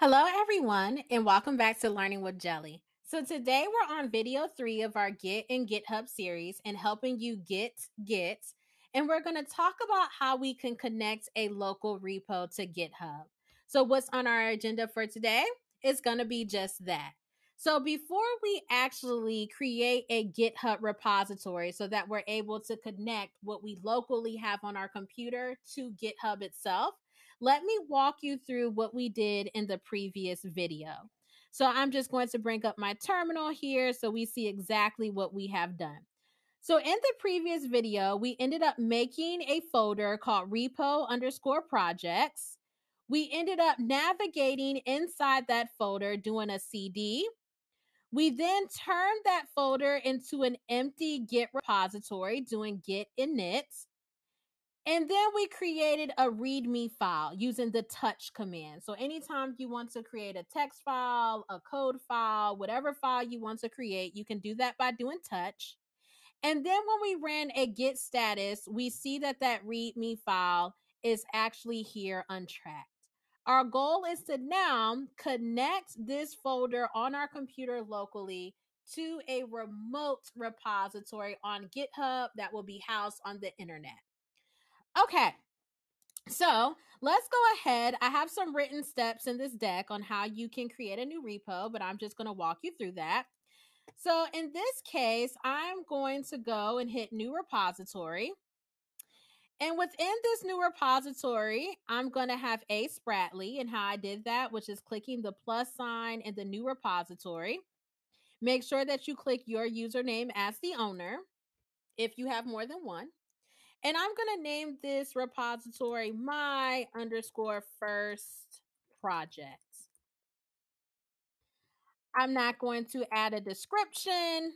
Hello, everyone, and welcome back to Learning with Jelly. So, today we're on video three of our Git and GitHub series and helping you get Git. And we're going to talk about how we can connect a local repo to GitHub. So, what's on our agenda for today is going to be just that. So, before we actually create a GitHub repository so that we're able to connect what we locally have on our computer to GitHub itself, let me walk you through what we did in the previous video. So I'm just going to bring up my terminal here so we see exactly what we have done. So in the previous video, we ended up making a folder called repo underscore projects. We ended up navigating inside that folder doing a CD. We then turned that folder into an empty Git repository doing git init. And then we created a README file using the touch command. So anytime you want to create a text file, a code file, whatever file you want to create, you can do that by doing touch. And then when we ran a git status, we see that that README file is actually here untracked. Our goal is to now connect this folder on our computer locally to a remote repository on GitHub that will be housed on the internet. Okay. So let's go ahead. I have some written steps in this deck on how you can create a new repo, but I'm just going to walk you through that. So in this case, I'm going to go and hit new repository. And within this new repository, I'm going to have a Spratly and how I did that, which is clicking the plus sign in the new repository. Make sure that you click your username as the owner if you have more than one. And I'm going to name this repository my underscore first project. I'm not going to add a description.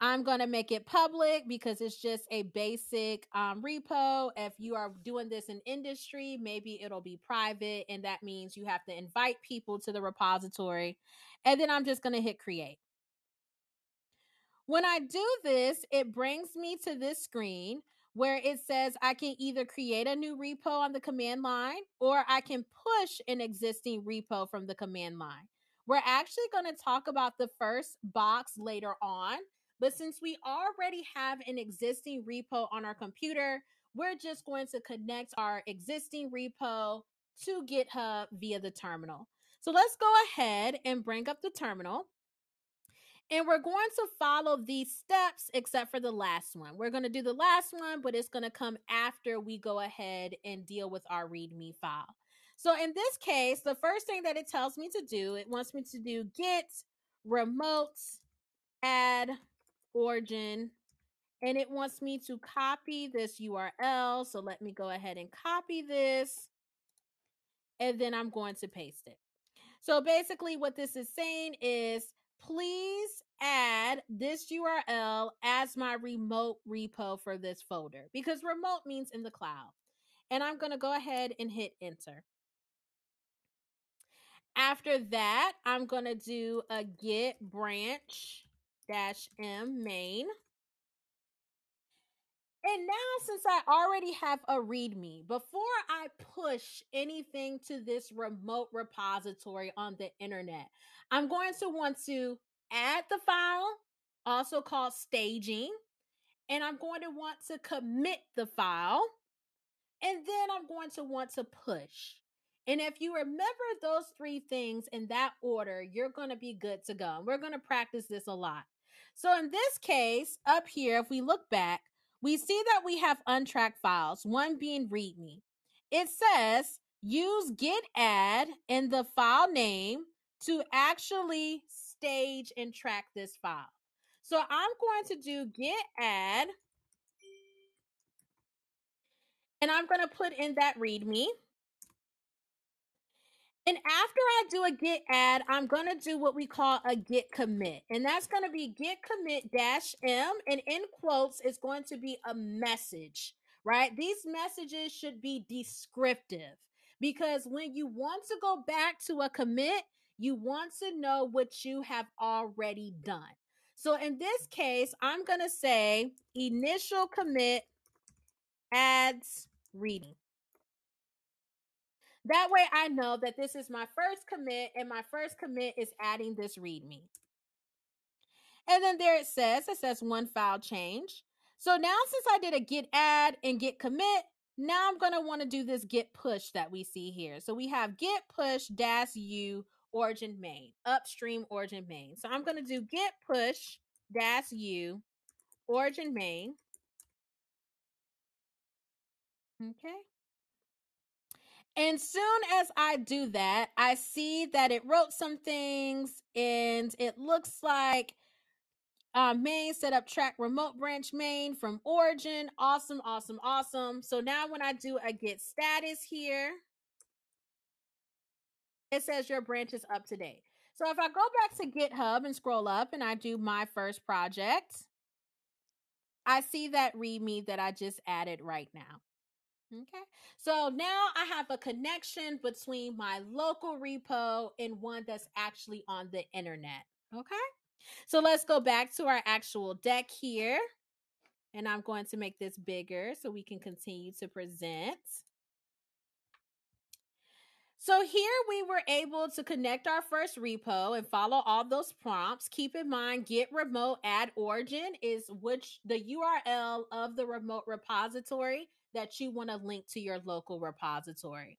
I'm going to make it public because it's just a basic um, repo. If you are doing this in industry, maybe it'll be private, and that means you have to invite people to the repository. And then I'm just going to hit create. When I do this, it brings me to this screen where it says I can either create a new repo on the command line or I can push an existing repo from the command line. We're actually going to talk about the first box later on, but since we already have an existing repo on our computer, we're just going to connect our existing repo to GitHub via the terminal. So let's go ahead and bring up the terminal. And we're going to follow these steps except for the last one. We're going to do the last one, but it's going to come after we go ahead and deal with our README file. So in this case, the first thing that it tells me to do, it wants me to do git remote add origin and it wants me to copy this URL. So let me go ahead and copy this and then I'm going to paste it. So basically what this is saying is please add this URL as my remote repo for this folder because remote means in the cloud. And I'm going to go ahead and hit enter. After that, I'm going to do a git branch dash m main. And now, since I already have a README, before I push anything to this remote repository on the internet, I'm going to want to add the file, also called staging, and I'm going to want to commit the file, and then I'm going to want to push. And if you remember those three things in that order, you're going to be good to go. We're going to practice this a lot. So in this case, up here, if we look back, we see that we have untracked files, one being README. It says use git add in the file name to actually stage and track this file. So I'm going to do git add and I'm going to put in that README. And after I do a git add, I'm going to do what we call a git commit. And that's going to be git commit dash M. And in quotes, it's going to be a message, right? These messages should be descriptive because when you want to go back to a commit, you want to know what you have already done. So in this case, I'm going to say initial commit adds README. That way I know that this is my first commit and my first commit is adding this readme. And then there it says, it says one file change. So now since I did a git add and git commit, now I'm going to want to do this git push that we see here. So we have git push dash u origin main, upstream origin main. So I'm going to do git push dash u origin main. Okay. And soon as I do that, I see that it wrote some things and it looks like uh, main set up track remote branch main from origin. Awesome, awesome, awesome. So now when I do a git status here, it says your branch is up to date. So if I go back to GitHub and scroll up and I do my first project, I see that README that I just added right now. Okay. So now I have a connection between my local repo and one that's actually on the internet. Okay. So let's go back to our actual deck here. And I'm going to make this bigger so we can continue to present. So here we were able to connect our first repo and follow all those prompts. Keep in mind, git remote add origin is which the URL of the remote repository that you want to link to your local repository.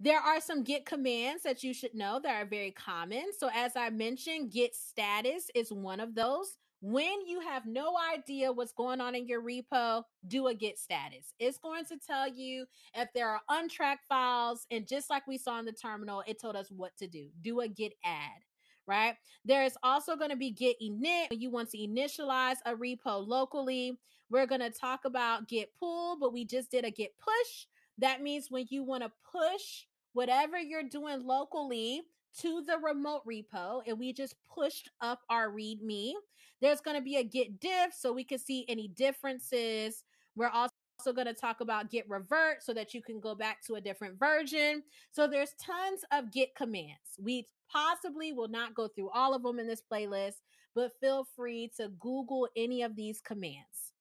There are some git commands that you should know that are very common. So, as I mentioned, git status is one of those. When you have no idea what's going on in your repo, do a git status. It's going to tell you if there are untracked files. And just like we saw in the terminal, it told us what to do. Do a git add right? There is also going to be git init you want to initialize a repo locally. We're going to talk about git pull, but we just did a git push. That means when you want to push whatever you're doing locally to the remote repo, and we just pushed up our README. There's going to be a git diff so we can see any differences. We're also going to talk about git revert so that you can go back to a different version. So there's tons of git commands. We possibly will not go through all of them in this playlist, but feel free to Google any of these commands.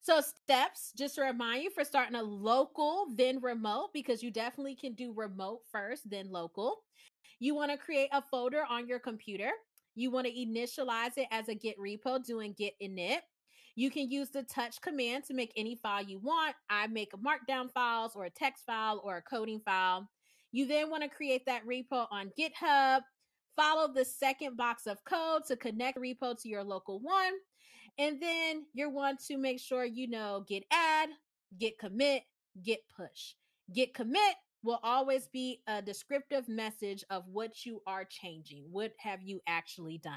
So, steps, just to remind you for starting a local, then remote, because you definitely can do remote first, then local. You want to create a folder on your computer. You want to initialize it as a Git repo doing git init. You can use the touch command to make any file you want. I make a markdown files or a text file or a coding file. You then want to create that repo on GitHub. Follow the second box of code to connect repo to your local one. And then you want to make sure you know git add, git commit, git push. Git commit will always be a descriptive message of what you are changing. What have you actually done?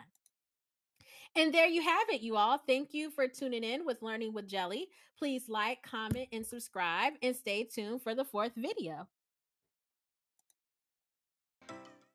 And there you have it, you all. Thank you for tuning in with Learning with Jelly. Please like, comment, and subscribe, and stay tuned for the fourth video.